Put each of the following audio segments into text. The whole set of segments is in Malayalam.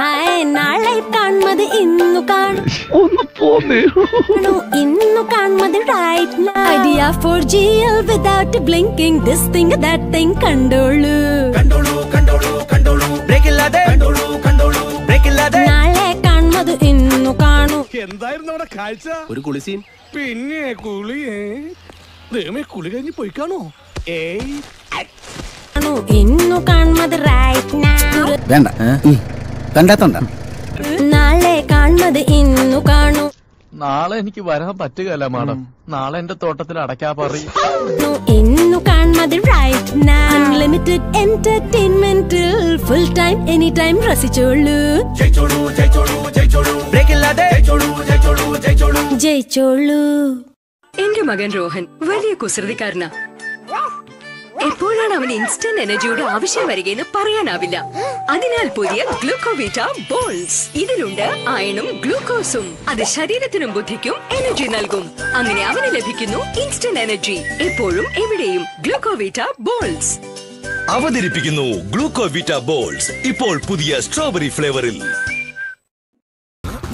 ഹായ് നാളെ കാണുന്നത് ഇന്നു കാണു. ഇന്നു കാൺമത് right Idea four G L without blinking this thing that thing കണ്ടോളൂ. നാളെ കാൺമത് ഇന്നു കാണൂ. എന്തായിരുന്നു അവിടെ കാഴ്ച? ഒരു കുളിസീൻ. പിന്നെ കുളിയേ. ദൈവമേ കുളി കഴിഞ്ഞ് പോയി കാണോ? ഏയ്. ഇന്നു കാണുന്നത് റൈറ്റ് വേണ്ട. കണ്ടാത്തോണ്ട. നാളെ ഇന്നു കാണൂ. നാളെ എനിക്ക് വരാൻ പറ്റുകയല്ല മാഡം. നാളെ എന്റെ തോട്ടത്തിൽ അടയ്ക്കാ പറി ഇന്നു right unlimited full time any time രസിച്ചോളൂ. ജയിച്ചോളൂ. എന്റെ മകൻ രോഹൻ വലിയ കുസൃതിക്കാരനാ. എപ്പോഴാണ് അവന് ഇൻസ്റ്റന്റ് എനർജിയുടെ ആവശ്യം വരികയെന്ന് പറയാനാവില്ല. അതിനാൽ പുതിയ ഗ്ലൂക്കോവിറ്റ ബോൾസ് ഇതിലുണ്ട് അയണും ഗ്ലൂക്കോസും അത് ശരീരത്തിനും ബുദ്ധിക്കും എനർജി നൽകും. അങ്ങനെ അവന് ലഭിക്കുന്നു ഇൻസ്റ്റന്റ് എനർജി എപ്പോഴും എവിടെയും ഗ്ലൂക്കോവിറ്റ ബോൾസ് അവതരിപ്പിക്കുന്നു ഗ്ലൂക്കോവിറ്റ ബോൾസ് ഇപ്പോൾ പുതിയ സ്ട്രോബെറി ഫ്ലേവറിൽ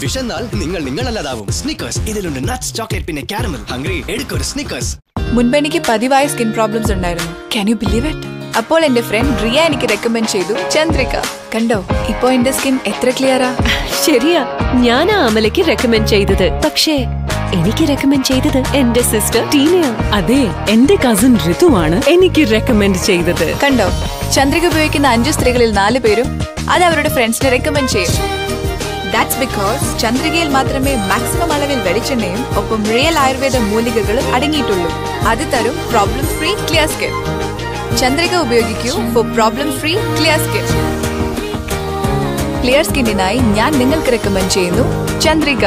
വിശന്നാൽ നിങ്ങൾ നിങ്ങളല്ലാതാവും. സ്നിക്കേഴ്സ് ഇതിലുണ്ട് നട്ട്സ് ചോക്ലേറ്റ് പിന്നെ കാരമൽ ഹംഗ്രി എടുക്കൊരു സ്നിക്കേഴ്സ് മുൻപ് എനിക്ക് പതിവായ സ്കിൻ പ്രോബ്ലംസ് ഉണ്ടായിരുന്നു. ക്യാൻ യു ബിലീവ് ഇറ്റ് അപ്പോൾ എന്റെ ഫ്രണ്ട് റിയ എനിക്ക് റെക്കമെൻഡ് ചെയ്തു ചന്ദ്രിക. കണ്ടോ? ഇപ്പോ എന്റെ സ്കിൻ എത്ര ക്ലിയറാ ശരിയാ. ഞാൻ അമലയ്ക്ക് റെക്കമെൻഡ് ചെയ്തത്. പക്ഷേ എനിക്ക് റെക്കമെൻഡ് ചെയ്തത് എന്റെ സിസ്റ്റർ ടീനയാ അതെ എന്റെ കസിൻ ഋതുവാണ് എനിക്ക് റെക്കമെൻഡ് ചെയ്തത്. കണ്ടോ? ചന്ദ്രിക ഉപയോഗിക്കുന്ന അഞ്ചു സ്ത്രീകളിൽ നാല് പേരും അത് അവരുടെ ഫ്രണ്ട്സിനെ റെക്കമെൻഡ് ചെയ്യും. ദാറ്റ്സ് ബിക്കോസ് ചന്ദ്രികയിൽ മാത്രമേ മാക്സിമം അളവിൽ വെളിച്ചെണ്ണയും ഒപ്പം റിയൽ ആയുർവേദ മൂലികകളും അടങ്ങിയിട്ടുള്ളൂ. അത് തരും problem free clear skin Chandrika ഉപയോഗിക്കൂ for problem free clear skin clear സ്കിന്നിനായി ഞാൻ നിങ്ങൾക്ക് റെക്കമെൻഡ് ചെയ്യുന്നു Chandrika.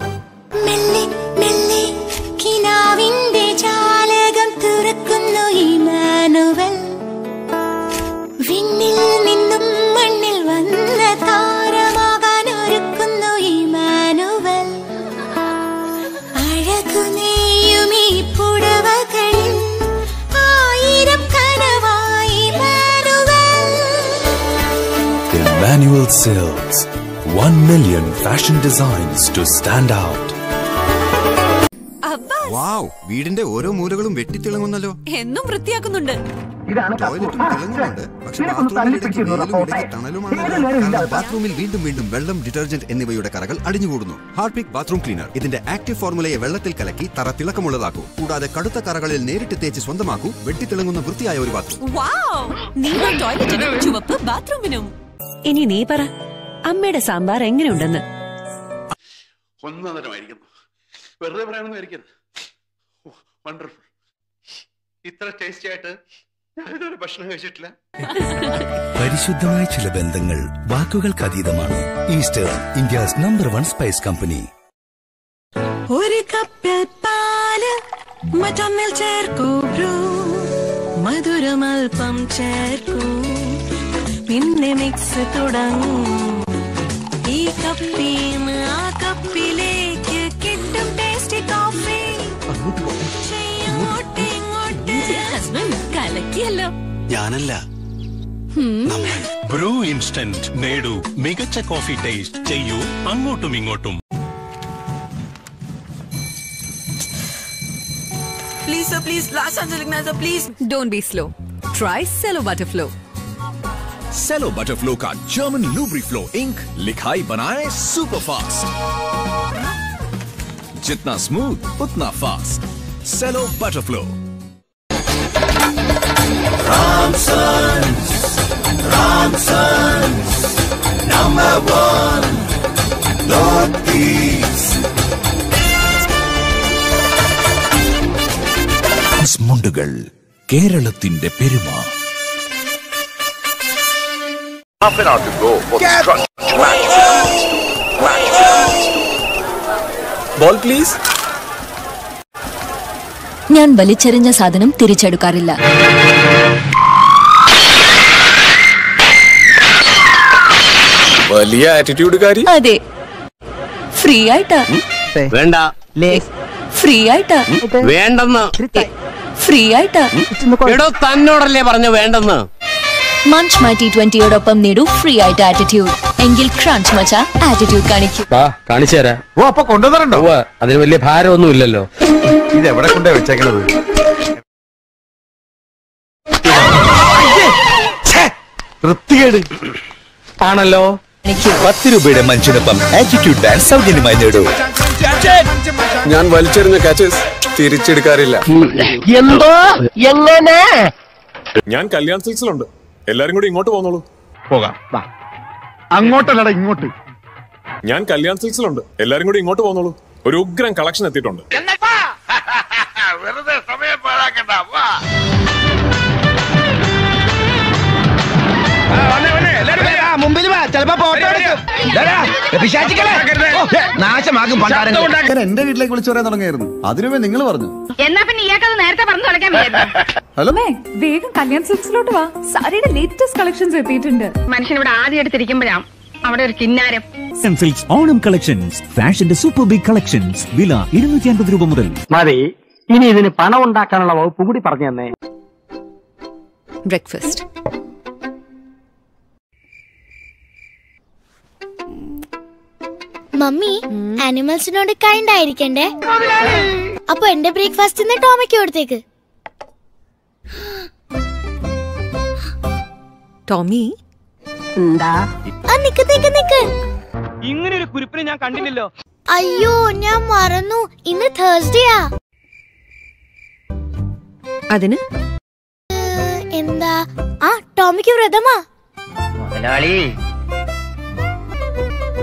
Emmanuel Silks. One million fashion designs to stand out. വാവ് വീടിന്റെ ഓരോ മൂലകളും വെട്ടിത്തിളങ്ങുന്നല്ലോ എന്നും വൃത്തിയാക്കുന്നുണ്ട് കാരണം ബാത്റൂമിൽ വീണ്ടും വീണ്ടും വെള്ളം ഡിറ്റർജന്റ് എന്നിവയുടെ കറകൾ അടിഞ്ഞുകൂടുന്നു. ഹാർപിക് ബാത്റൂം ക്ലീനർ ഇതിന്റെ ആക്റ്റീവ് ഫോർമുലയെ വെള്ളത്തിൽ കലക്കി തറ തിളക്കമുള്ളതാക്കൂ. കൂടാതെ കടുത്ത കറകളിൽ നേരിട്ട് തേച്ച് സ്വന്തമാക്കൂ. വെട്ടിത്തിളങ്ങുന്ന വൃത്തിയായ ഒരു ബാത്റൂം ചുവപ്പ് ബാത്റൂമിനും ഇനി നീ പറ അമ്മയുടെ സാമ്പാർ എങ്ങനെയുണ്ടെന്ന്? ഒന്നതരമായിരിക്കുന്നു വെറുതെ പറയാനൊന്നും ആയിരിക്കരുത് വണ്ടർഫുൾ ഇത്ര ടേസ്റ്റി ആയിട്ട് ഭക്ഷണം കഴിച്ചിട്ടില്ല. പരിശുദ്ധമായ ചില ബന്ധങ്ങൾ വാക്കുകൾക്ക് അതീതമാണ്. Eastern India's number one spice company. ഒരു കപ്പിൽ പാൽ മറ്റൊന്നിൽ ചേർക്കൂ മധുരമൽപ്പം ചേർക്കൂ. പിന്നെ മിക്സ് തുടങ്ങും. ഞാനല്ല ബ്രൂ ഇൻസ്റ്റന്റ് നേടൂ മികച്ച കോഫി ടേസ്റ്റ് ചെയ്യൂ അങ്ങോട്ടും ഇങ്ങോട്ടും please sir please last answer लिखना है sir please don't be slow try Cello Butterflow Cello Butterflow का जर्मन लूब्रिफ्लो इंक लिखाई बनाए सुपर फास्ट जितना स्मूथ उतना फास्ट सेलो बटरफ्लो മുണ്ടുകൾ കേരളത്തിന്റെ പെരുമ Half an hour to go for the crunch match with ഞാൻ വലിച്ചെറിഞ്ഞ സാധനം തിരിച്ചെടുക്കാറില്ല. വലിയ ആറ്റിറ്റ്യൂഡുകാരി അതെ. ഫ്രീ ആയിട്ടാ. വേണ്ട. ഫ്രീ ആയിട്ടാ. വേണ്ടെന്ന്. ഫ്രീ ആയിട്ടാ. എടോ തന്നോടല്ലേ പറഞ്ഞു വേണ്ടെന്ന്. മഞ്ച് മൈ ടി ട്വന്റിയോടൊപ്പം നേടൂ ഫ്രീ ആയിട്ട് ആറ്റിറ്റ്യൂഡ് എങ്കിൽ ക്രഞ്ച് മച്ച ആറ്റിറ്റ്യൂഡ് കാണിക്കും. വാ കാണിച്ചു തരാം. ഓ അപ്പൊ കൊണ്ടുവന്നിട്ടുണ്ടോ? അതിന് വലിയ ഭാരമൊന്നും ഇല്ലല്ലോ. ഇത് എവിടെ കൊണ്ടേ വെച്ചേക്കണത് വൃത്തികേട്. ആണല്ലോ. പത്ത് രൂപയുടെ മഞ്ചിനൊപ്പം ആറ്റിറ്റ്യൂഡ് ഡാൻസ് സൗജന്യമായി നേടൂ. ഞാൻ വലിച്ചെറിഞ്ഞ കാച്ചസ് തിരിച്ചെടുക്കാറില്ല. എന്തോ? എങ്ങനെ? ഞാൻ കല്യാൺ സിൽസിലുണ്ട് എല്ലാരും കൂടി ഇങ്ങോട്ട് പോന്നോളൂ. പോകാം. അങ്ങോട്ടല്ലടാ ഇങ്ങോട്ട്. ഞാൻ കല്യാൺ സിൽസിലുണ്ട് എല്ലാരും കൂടി ഇങ്ങോട്ട് പോന്നോളൂ. ഒരു ഉഗ്രം കളക്ഷൻ എത്തിയിട്ടുണ്ട്. വെറുതെ സമയം പാഴാക്കണ്ട. വാ. മുമ്പിൽ വാ. ചിലപ്പോ നാശമാകും എന്റെ വീട്ടിലേക്ക് വിളിച്ചു പറയാൻ തുടങ്ങിയായിരുന്നു. അതിനുമേ നിങ്ങൾ പറഞ്ഞു. എന്നാ പിന്നെ ഇയാൾക്കത് നേരത്തെ പറഞ്ഞു തുടക്കാൻ ഹലോ? വേഗം കല്യാൺ സിൽക്സിലോട്ട് വാ. സാരിയുടെ ലേറ്റസ്റ്റ് കളക്ഷൻസ് എത്തിയിട്ടുണ്ട്. മനുഷ്യൻ ഇവിടെ ആദ്യം എടുത്തിരിക്കുമ്പോഴാണ് അവിടെ ഒരു കിന്നാരം. സിൽക്സ് ഓണം കളക്ഷൻസ് ഫാഷന്റെ സൂപ്പർ ബിഗ് കളക്ഷൻസ് വില ഇരുന്നൂറ്റി അൻപത് രൂപ മുതൽ. മതി. ഇനി ഇതിന് പണം ഉണ്ടാക്കാനുള്ള വകുപ്പ് കൂടി പറഞ്ഞു തന്നെ. ബ്രേക്ക്ഫാസ്റ്റ് മമ്മി ആനിമൽസിനോട് കൈൻഡ് ആയിരിക്കണ്ടേ അപ്പൊ എന്റെ ബ്രേക്ക്ഫാസ്റ്റ് ഇന്ന് ടോമയ്ക്ക് കൊടുത്തേക്ക്. ടോമി? ആ നിക്ക് നിക്ക് നിക്ക്. ഇങ്ങനെ ഒരു കുരിപ്പിനെ ഞാൻ കണ്ടില്ലല്ലോ. അയ്യോ ഞാൻ മറന്നു. ഇന്ന് തേഴ്സ്ഡേയാ അതിന്? എന്താ? ആ ടോമിക്ക് വ്രതമാ. മുതലാളി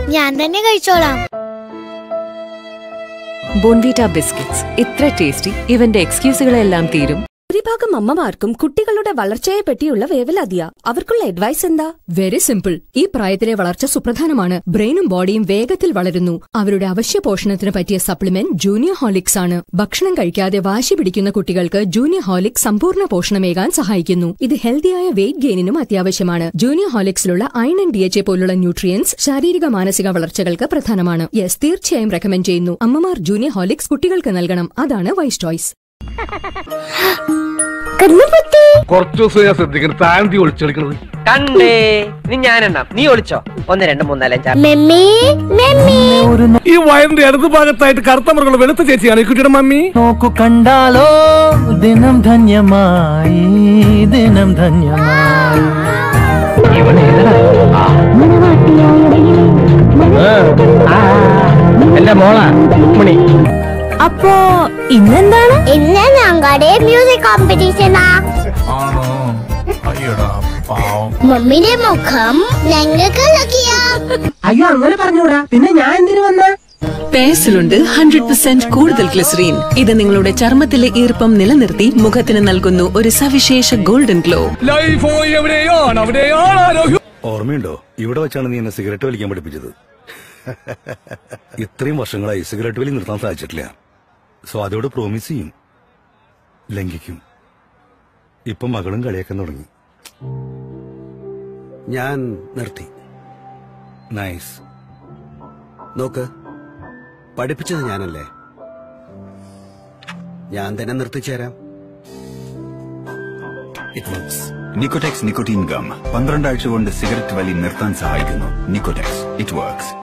ഞാൻ തന്നെ കഴിച്ചോളാം. ബോൺവീറ്റ ബിസ്ക്കറ്റ്സ് ഇത്ര ടേസ്റ്റി ഇവന്റെ എക്സ്ക്യൂസുകളെല്ലാം തീരും. ഭൂരിഭാഗം അമ്മമാർക്കും കുട്ടികളുടെ വളർച്ചയെ പറ്റിയുള്ള വേവലാതിയ. അവർക്കുള്ള അഡ്വൈസ് എന്താ? വെരി സിമ്പിൾ ഈ പ്രായത്തിലെ വളർച്ച സുപ്രധാനമാണ്. ബ്രെയിനും ബോഡിയും വേഗത്തിൽ വളരുന്നു. അവരുടെ അവശ്യ പോഷണത്തിന് പറ്റിയ സപ്ലിമെന്റ് ജൂനിയർ ഹോളിക്സ് ആണ്. ഭക്ഷണം കഴിക്കാതെ വാശി പിടിക്കുന്ന കുട്ടികൾക്ക് ജൂനിയർ ഹോളിക്സ് സമ്പൂർണ പോഷണമേകാൻ സഹായിക്കുന്നു. ഇത് ഹെൽത്തിയായ വെയിറ്റ് ഗെയിനിനും അത്യാവശ്യമാണ്. ജൂനിയർ ഹോളിക്സിലുള്ള അയൺ ഡി എച്ച് എ പോലുള്ള ന്യൂട്രിയൻസ് ശാരീരിക മാനസിക വളർച്ചകൾക്ക് പ്രധാനമാണ്. യെസ് തീർച്ചയായും റെക്കമെൻഡ് ചെയ്യുന്നു. അമ്മമാർ ജൂനിയർ ഹോളിക്സ് കുട്ടികൾക്ക് നൽകണം. അതാണ് വൈസ് ചോയ്സ് കുറച്ചു ദിവസം ഞാൻ ശ്രദ്ധിക്കണം. താണ്ടി ഒളിച്ചെടുക്കണത്. കണ്ടേ. നീ ഞാനെണ്ണം നീ ഒളിച്ചോ? ഒന്ന് രണ്ട് മൂന്നാലും ഈ വയറിന്റെ ഇടത് ഭാഗത്തായിട്ട് കറുത്ത മൃഗങ്ങൾ വെളുത്ത ചേച്ചിയാണ് ഈ കുട്ടിയുടെ മമ്മി. നോക്കു കണ്ടാലോ ദിനം ധന്യമായി ദിനം ധന്യമായി. എന്റെ മോളാ രുക്മിണി അപ്പോ ഇന്നെന്താണ്? ഇന്ന് ഞങ്ങളുടെ മ്യൂസിക് കോമ്പറ്റീഷനാ മമ്മിയുടെ മുഖം ഞങ്ങൾക്ക് അയ്യോ അങ്ങനെ പറഞ്ഞൂടാ. പിന്നെ ഞാൻ എന്തിനു വന്ന? പേസിലുണ്ട് ഹൺഡ്രഡ് പെർസെന്റ് കൂടുതൽ ഗ്ലിസറീൻ ഇത് നിങ്ങളുടെ ചർമ്മത്തിലെ ഈർപ്പം നിലനിർത്തി മുഖത്തിന് നൽകുന്നു ഒരു സവിശേഷ ഗോൾഡൻ ഗ്ലോ ലൈഫ് ഓർമ്മയുണ്ടോ? ഇവിടെ വെച്ചാണ് നീ എന്നെ സിഗരറ്റ് വലിക്കാൻ പഠിപ്പിച്ചത്. ഇത്രയും വർഷങ്ങളായി സിഗരറ്റ് വലി നിർത്താൻ സാധിച്ചിട്ടില്ല. സോ അതോട് പ്രോമിസ് ചെയ്യും. ലംഘിക്കും. ഇപ്പൊ മകളും കളിയാക്കാൻ തുടങ്ങി. ഞാൻ നിർത്തി. നൈസ് നോക്ക് പഠിപ്പിച്ചത് ഞാനല്ലേ? ഞാൻ തന്നെ നിർത്തിച്ചേരാം. നിക്കോടെക്സ് നിക്കോട്ടീൻ ഗം പന്ത്രണ്ടാഴ്ച കൊണ്ട് സിഗരറ്റ് വലി നിർത്താൻ സഹായിക്കുന്നു. നിക്കോടെക്സ് ഇറ്റ് വർക്ക്സ്